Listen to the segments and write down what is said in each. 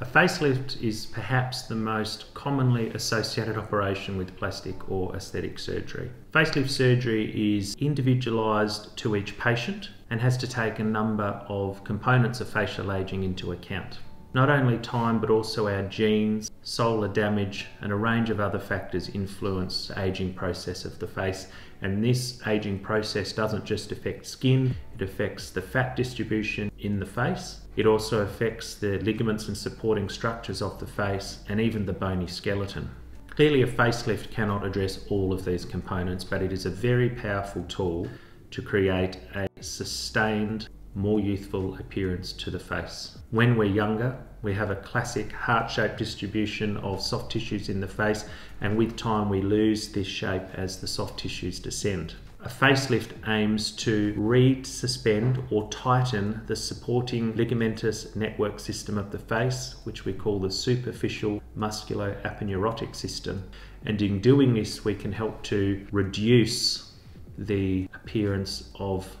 A facelift is perhaps the most commonly associated operation with plastic or aesthetic surgery. Facelift surgery is individualised to each patient and has to take a number of components of facial ageing into account. Not only time but also our genes, solar damage and a range of other factors influence the ageing process of the face and this ageing process doesn't just affect skin, it affects the fat distribution in the face. It also affects the ligaments and supporting structures of the face and even the bony skeleton. Clearly, a facelift cannot address all of these components, but it is a very powerful tool to create a sustained, more youthful appearance to the face. When we're younger, we have a classic heart-shaped distribution of soft tissues in the face, and with time we lose this shape as the soft tissues descend. A facelift aims to re-suspend or tighten the supporting ligamentous network system of the face, which we call the superficial musculoaponeurotic system. And in doing this, we can help to reduce the appearance of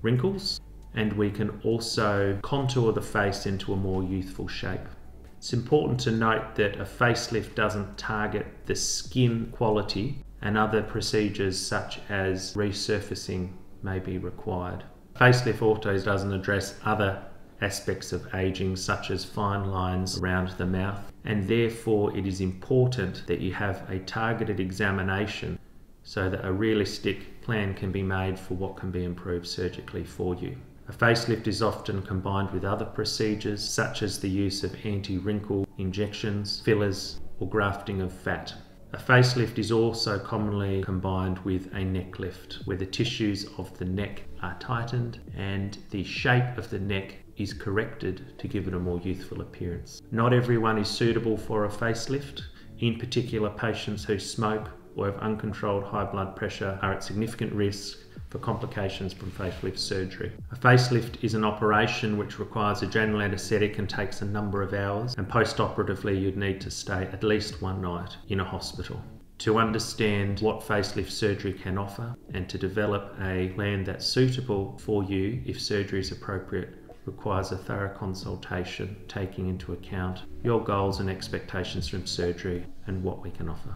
wrinkles and we can also contour the face into a more youthful shape. It's important to note that a facelift doesn't target the skin quality and other procedures such as resurfacing may be required. Facelift orthos doesn't address other aspects of aging such as fine lines around the mouth and therefore it is important that you have a targeted examination so that a realistic plan can be made for what can be improved surgically for you. A facelift is often combined with other procedures such as the use of anti-wrinkle injections, fillers or grafting of fat. A facelift is also commonly combined with a neck lift, where the tissues of the neck are tightened and the shape of the neck is corrected to give it a more youthful appearance. Not everyone is suitable for a facelift. In particular, patients who smoke or have uncontrolled high blood pressure are at significant risk for complications from facelift surgery. A facelift is an operation which requires a general anaesthetic and takes a number of hours, and post-operatively you'd need to stay at least one night in a hospital. To understand what facelift surgery can offer and to develop a plan that's suitable for you if surgery is appropriate requires a thorough consultation taking into account your goals and expectations from surgery and what we can offer.